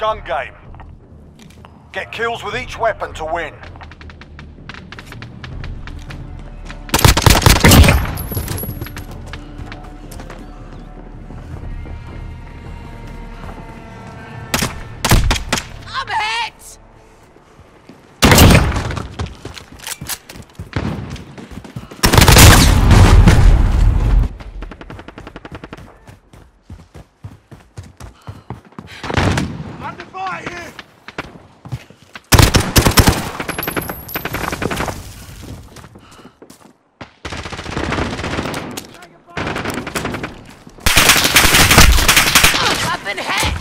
gun game. Get kills with each weapon to win. Been hit!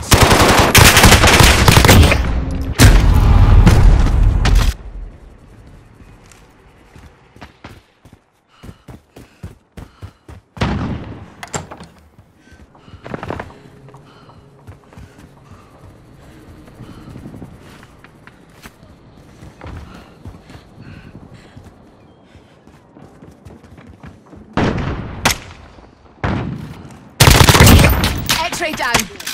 X-ray down.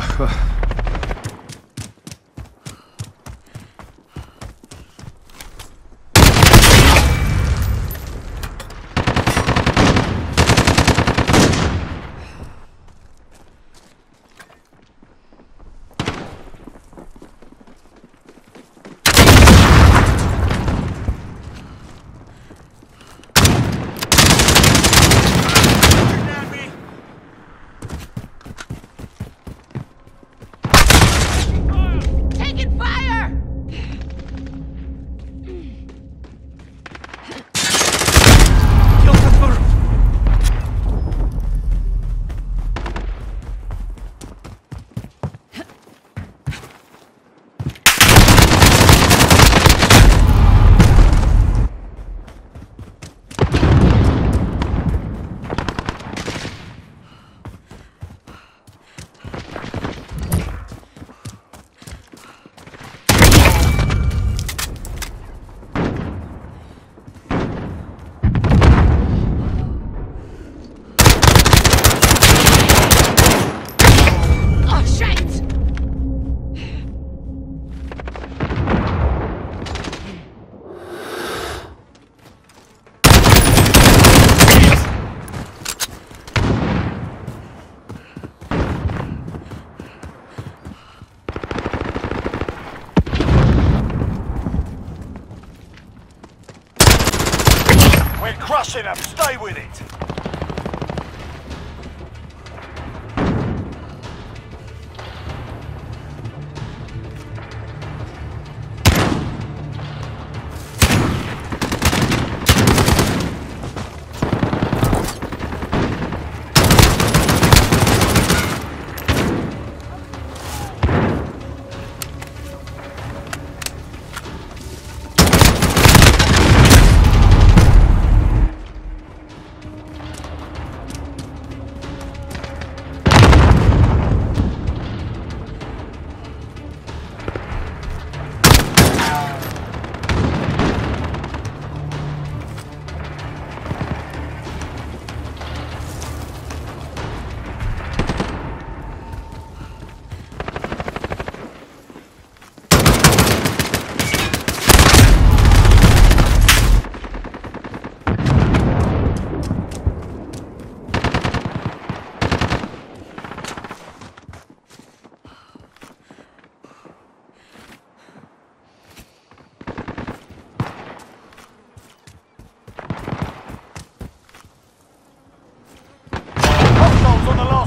Shooting Crushing them. Stay with it.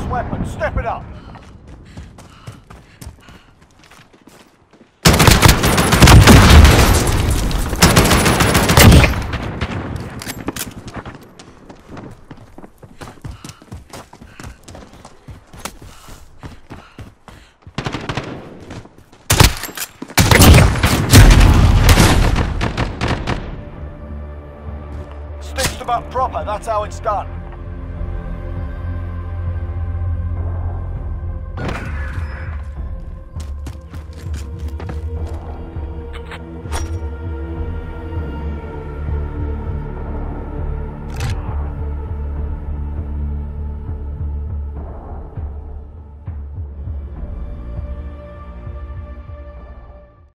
Weapon. Step it up. Stitched them proper, that's how it's done.